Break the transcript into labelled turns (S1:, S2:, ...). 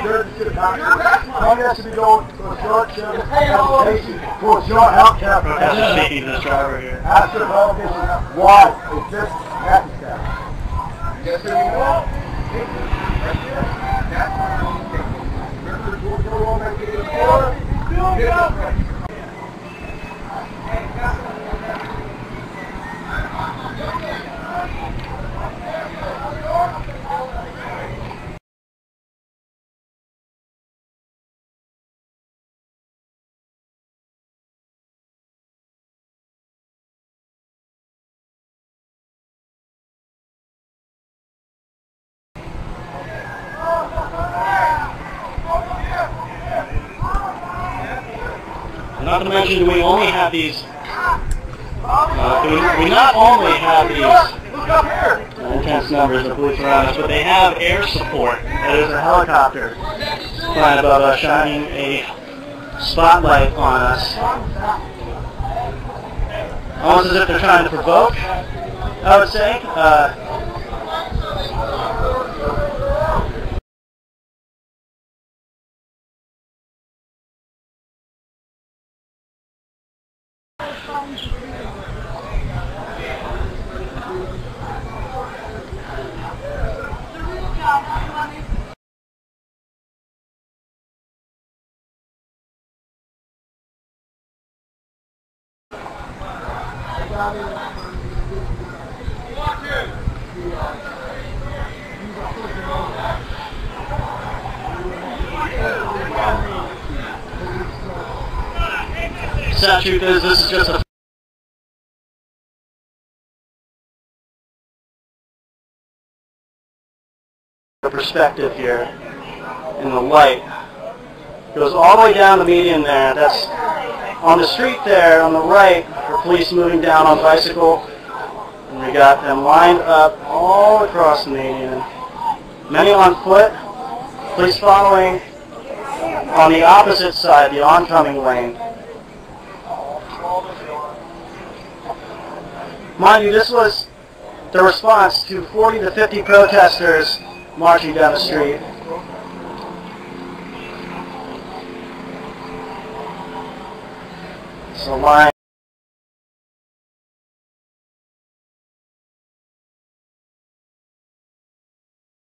S1: emergency department. Money has to be going for short term education, for short health care
S2: Protesters
S1: protection.
S2: this driver here.
S1: Ask the politician, why is this necessary? Just so
S2: Not to mention, we only have these. Uh, we, we not only have these intense numbers of police around us, but they have air support. There's a helicopter flying above us, shining a spotlight on us. Almost as if they're trying to provoke, I would say. Uh, sad truth is, this is just a perspective here in the light. Goes all the way down the median there. That's on the street there on the right for police moving down on bicycle. And we got them lined up all across the median. Many on foot, police following on the opposite side, the oncoming lane. Mind you, this was the response to 40 to 50 protesters marching down the street. So line